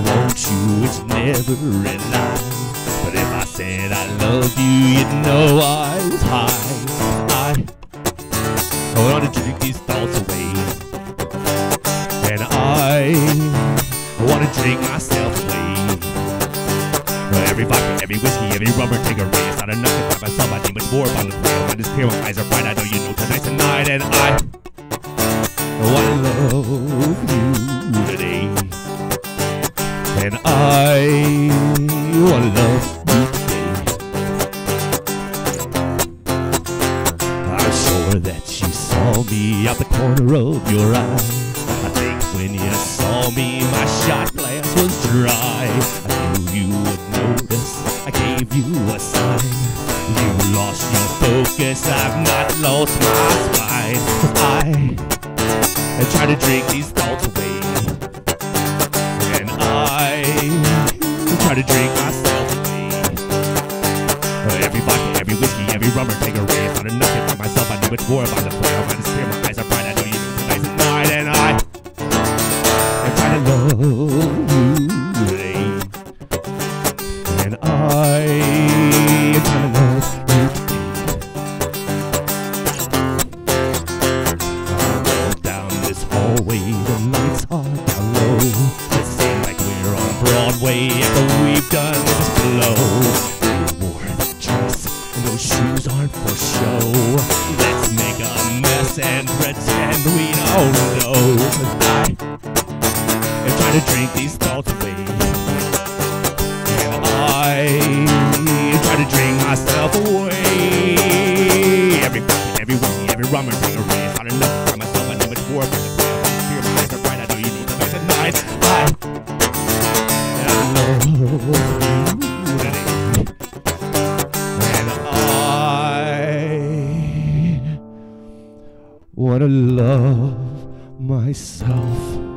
about you, it's never enough. But if I said I love you, you'd know I was high. I want to drink these thoughts away. And I want to drink myself away. Every vodka, every whiskey, every rubber, take a race. Not enough to find myself, I need much more about the real. Mind clear, my eyes are bright, I know you know tonight's the night. And I And I to love you today. I'm sure that you saw me out the corner of your eye. I think when you saw me, my shot glass was dry. I knew you would notice. I gave you a sign. You lost your focus. I've not lost my spine. I, I try to drink these try to drink myself away. Every vodka, every whiskey, every rubber, take a race. Not enough for myself. I knew much more about the mind is clear, my eyes are bright. I know you know tonight's the night. And I am trying to love you today. And I on Broadway, we've done is blow. You wore that dress, and those shoes aren't for show. Let's make a mess and pretend we don't know. 'Cause I am trying to drink these thoughts away. And I wanna love myself